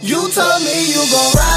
You told me you gon' ride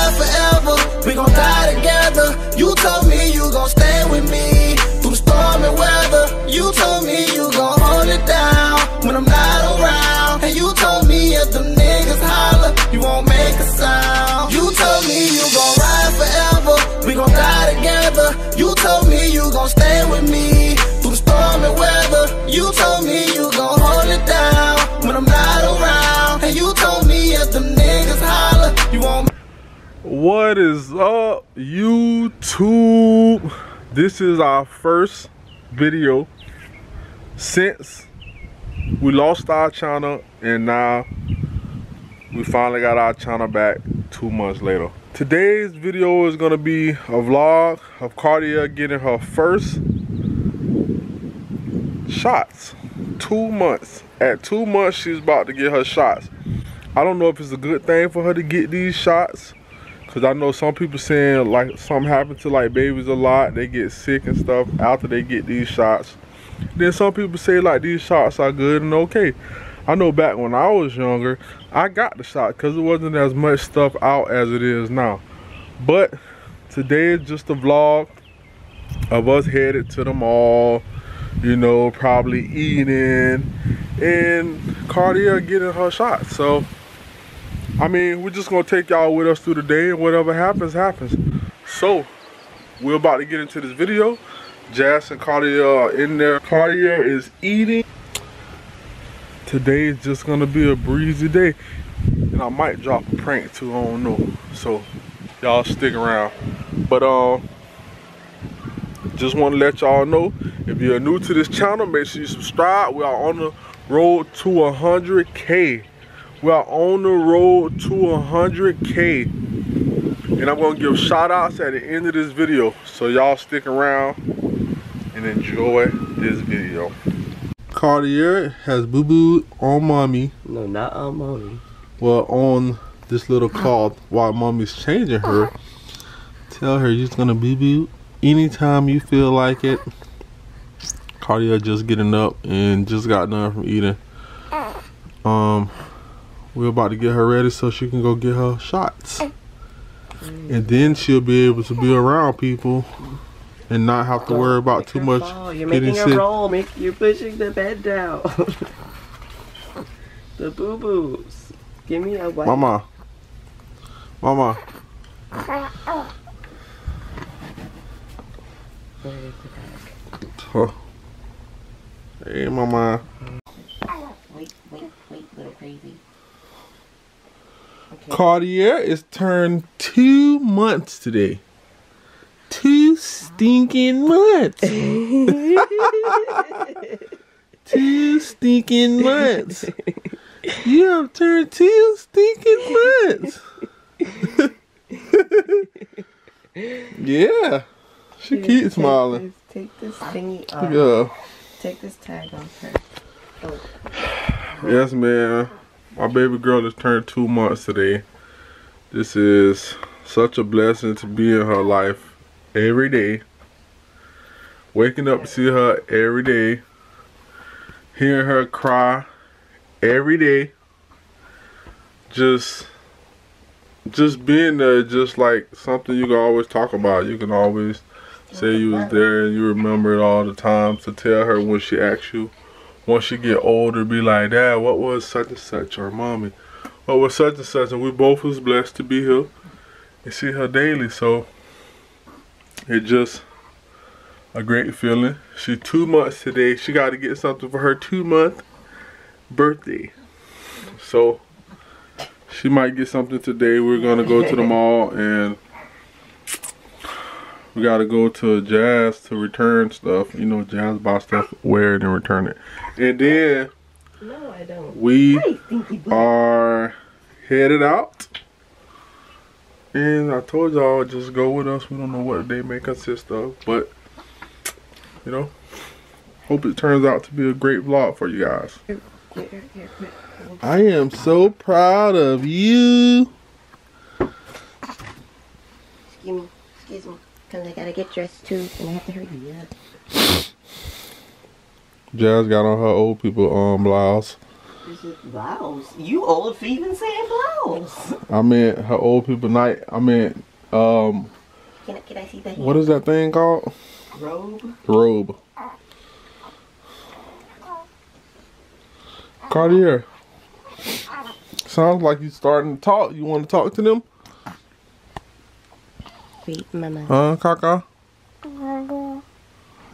What is up, YouTube? This is our first video since we lost our channel and now we finally got our channel back two months later. Today's video is gonna be a vlog of Cartier getting her first shots. Two months. At two months, she's about to get her shots. I don't know if it's a good thing for her to get these shots. Cause I know some people saying like something happened to like babies a lot. They get sick and stuff after they get these shots. Then some people say like these shots are good and okay. I know back when I was younger, I got the shot because it wasn't as much stuff out as it is now. But today is just a vlog of us headed to the mall, you know, probably eating and Cartier getting her shot. So I mean, we're just gonna take y'all with us through the day and whatever happens, happens. So, we're about to get into this video. Jazz and Cartier are in there. Cartier is eating. Today is just gonna be a breezy day. And I might drop a prank too, I don't know. So, y'all stick around. But, um, just wanna let y'all know, if you're new to this channel, make sure you subscribe. We are on the road to 100K. We are on the road to 100K. And I'm gonna give shout outs at the end of this video. So y'all stick around and enjoy this video. Cartier has Boo Boo on mommy. No, not on mommy. Well, on this little call while mommy's changing her. Tell her you're just gonna boo-boo anytime you feel like it. Cartier just getting up and just got done from eating. Um, we're about to get her ready so she can go get her shots. And then she'll be able to be around people and not have to worry about too much Oh, you're getting making a sick. roll. Make, you're pushing the bed down. the boo boos. Give me a wipe. Mama. Mama. Where is the bag? Huh. Hey, mama. Wait, wait, wait, little crazy. Cartier is turned two months today. Two stinking months. two stinking months. You have turned two stinking months. yeah. She Here, keeps smiling. This, take this thingy off. Yeah. Take this tag off her. Oh, Yes, man. My baby girl has turned two months today. This is such a blessing to be in her life every day. Waking up to see her every day. Hearing her cry every day. Just just being there just like something you can always talk about. You can always say you was there and you remember it all the time to tell her when she asks you once you get older, be like, Dad, what was such and such, or Mommy, what was such and such, and we both was blessed to be here and see her daily. So it just a great feeling. She two months today. She got to get something for her two month birthday. So she might get something today. We're gonna go to the mall and we gotta go to Jazz to return stuff. You know, Jazz buy stuff, wear it, and return it. And then no, I don't. we Hey, stinky butt. are headed out. And I told y'all just go with us. We don't know what they may consist of, but you know, hope it turns out to be a great vlog for you guys. I am so proud of you. Excuse me, excuse me. Because I gotta get dressed too, and I have to hurry up. Jazz got on her old people um blouse. This blouse. You old for even saying blouse. I meant her old people night. I meant um, Can I, can I see the what is that thing called? Robe. Robe. Cartier. Sounds like you starting to talk. You want to talk to them? Wait, mama. Huh, Kaka?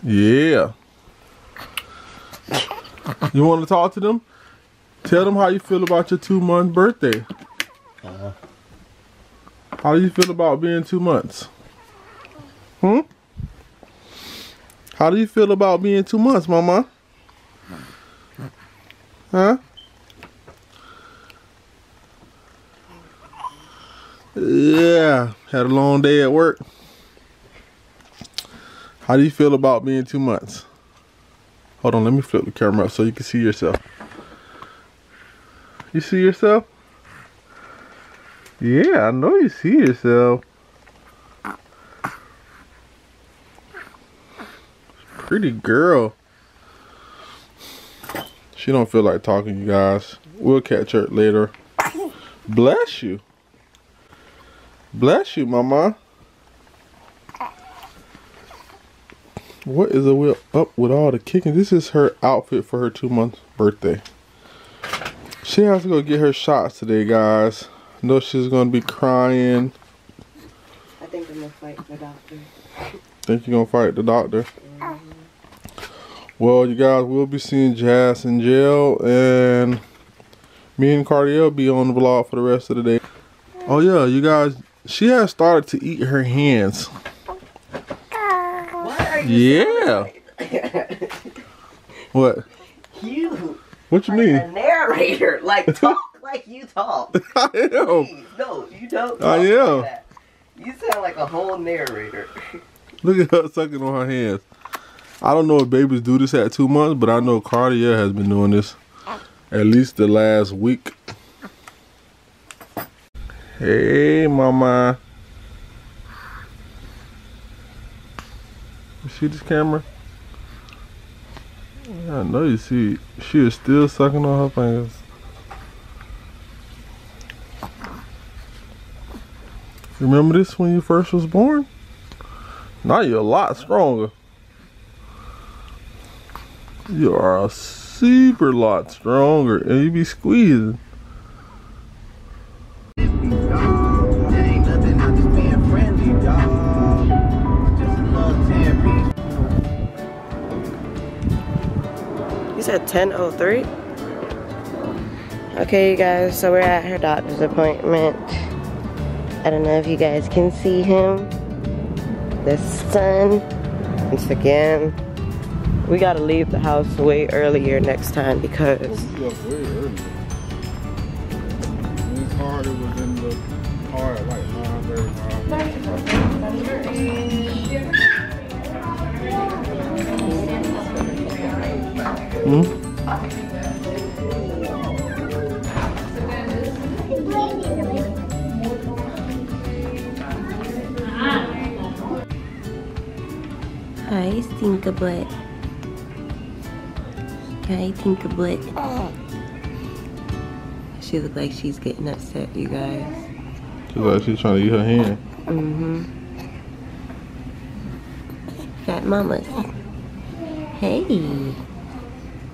Yeah. You want to talk to them? Tell them how you feel about your two month birthday. How do you feel about being two months? Hmm? How do you feel about being two months, mama? Huh? Yeah, had a long day at work. How do you feel about being two months? Hold on, let me flip the camera up so you can see yourself. You see yourself? Yeah, I know you see yourself. Pretty girl. She don't feel like talking, you guys. We'll catch her later. Bless you. Bless you, mama. What is a wheel up with all the kicking? This is her outfit for her two month birthday. She has to go get her shots today, guys. I know she's gonna be crying. I think I'm gonna fight the doctor. Think you're gonna fight the doctor? Well, you guys will be seeing Jazz in jail, and me and Cartier will be on the vlog for the rest of the day. Oh yeah, you guys, she has started to eat her hands. What are you Yeah. What? You What you a mean? narrator. Like talk like you talk. I am. Please, no, you don't. I like am. that. You sound like a whole narrator. Look at her sucking on her hands. I don't know if babies do this at two months, but I know Cartier has been doing this at least the last week. Hey, mama. You see this camera? I know you see. She is still sucking on her fingers. Remember this when you first was born? Now you're a lot stronger. You are a super lot stronger and you be squeezing. Said 10:03. Okay, you guys. So we're at her doctor's appointment. I don't know if you guys can see him. The sun. Once again, we gotta leave the house way earlier next time because was in the car at like 9 Hmm? Hi, Stinker Butt. Hi, Tinker Butt. she look like she's getting upset, you guys. She's like she's trying to eat her hand. Mm-hmm. Fat mamas. Hey.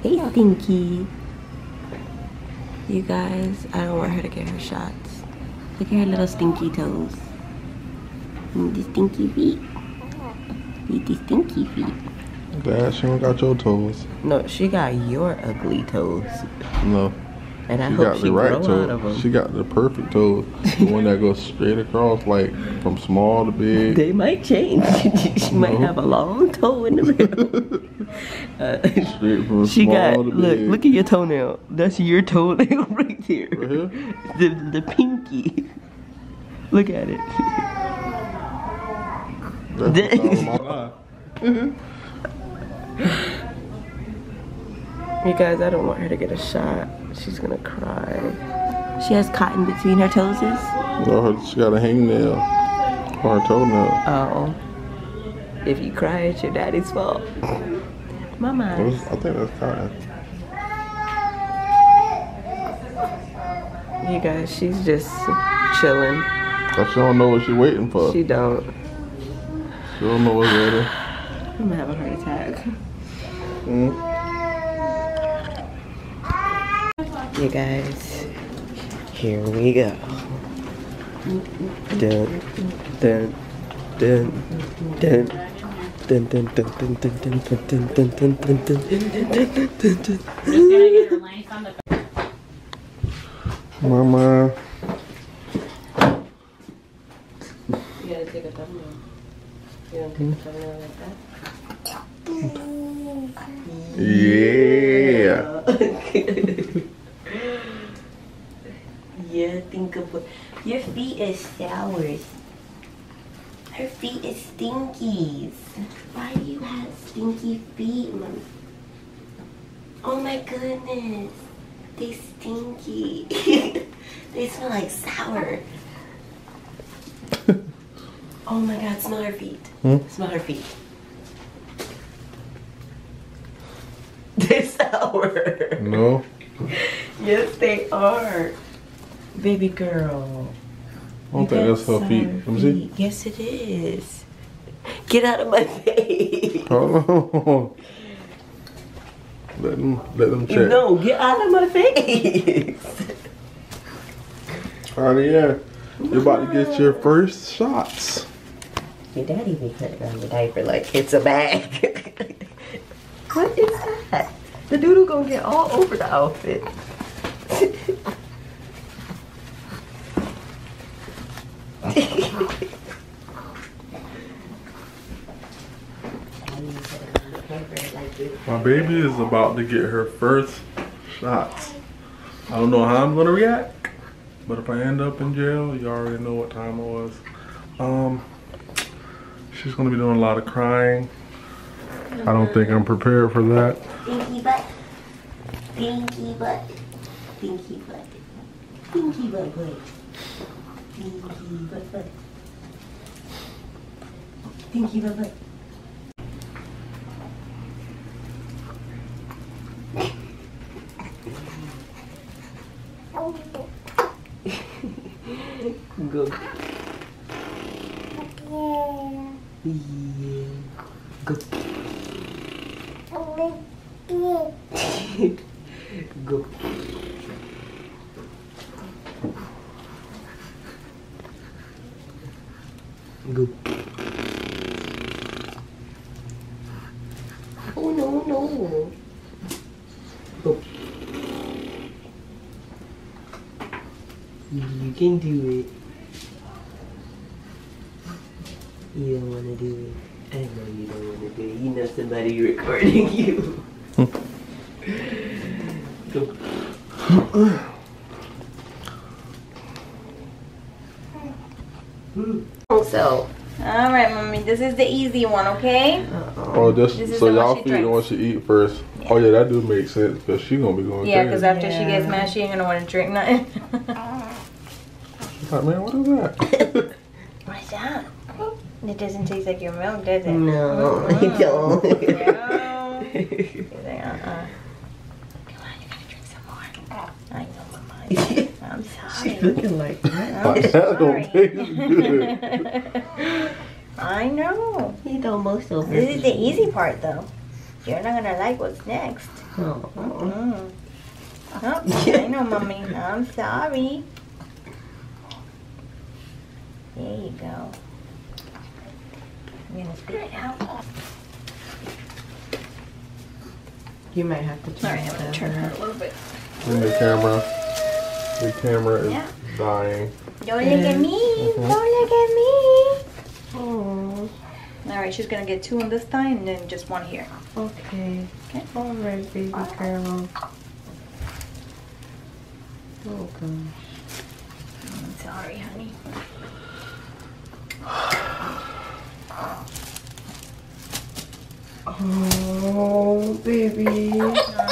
Hey, Stinky. You guys, I don't want her to get her shots. Look at her little stinky toes. And the stinky feet. Eat the stinky feet. Dad, she don't got your toes. No, she got your ugly toes, No. And I She hope got she the grow right out of toe. them. She got the perfect toe. the one that goes straight across, like from small to big. They might change. she might have a long toe in the middle. Uh, Straight from she small got to look. big. Look look at your toenail. That's your toenail right there. Right here? The the pinky. Look at it. That's the time of my life. You guys, I don't want her to get a shot. She's gonna cry. She has cotton between her toeses. No, her, she got a hangnail on her toenail. Oh. If you cry, it's your daddy's fault. Mama. What is- I think that's cotton. You guys, she's just chilling. Cause she don't know what she's waiting for. She She don't. don't know what's ready. I'm gonna have a heart attack. Mm. You guys, here we go. Dun, dun, dun, dun. Dun, dun, dun, dun, dun, dun, dun, dun, dun, dun, dun, dun, dun, dun, dun. Mama. You gotta take a thumbnail. You don't take a thumbnail like that? Yeah. Yeah, think about your feet is sours. Her feet is stinkies. Why do you have stinky feet, mom? Oh my goodness. They stinky. they smell like sour. oh my god, smell her feet. Hmm? Smell her feet. They're sour. No. Yes, they are. Baby girl. I don't think that's her feet. Let me see. Yes, it is. Get out of my face. Hold on. Let them let them check. No, get out of my face. Honey, yeah. You're about to get your first shots. Your daddy be putting on the diaper like it's a bag. what is that? The doodle gonna get all over the outfit. My baby is about to get her first shots. I don't know how I'm gonna react, but if I end up in jail, you already know what time it was. Um, she's gonna be doing a lot of crying. I don't think I'm prepared for that. Pinky butt. Pinky butt. Pinky butt. Pinky butt butt. Thank you, Good. Yeah. Yeah. Can do it. You don't want to do it. I know you don't want to do it. You know somebody recording you. Go. So, All right, mommy. This is the easy one, okay? Oh, just This is so y'all she feed the one drinks. she eat first. Oh yeah, that do make sense because she gonna be going Yeah, because crazy. after she gets mad, she ain't gonna want to drink nothing. Like, man, what is that? What's that? It doesn't taste like your milk, does it? no, I don't. No. He's like, uh-uh. Come on, you gotta drink some more. I know, mama. I'm sorry. She's Looking like that. Like, that don't taste good. I know. He almost over. This is the easy part, though. You're not gonna like what's next. Oh. Mm. Oh, I know, mommy. I'm sorry. There you go. I'm gonna spit it out. You might have to turn Alright, I'm gonna turn her a little bit. And the camera, the camera is Yeah. dying. Don't look at me. Mhm. Don't look at me. Oh, Alright, she's gonna get two on this side and then just one here. okay. Okay. All right, baby girl. Oh gosh. I'm sorry, honey. Oh, baby.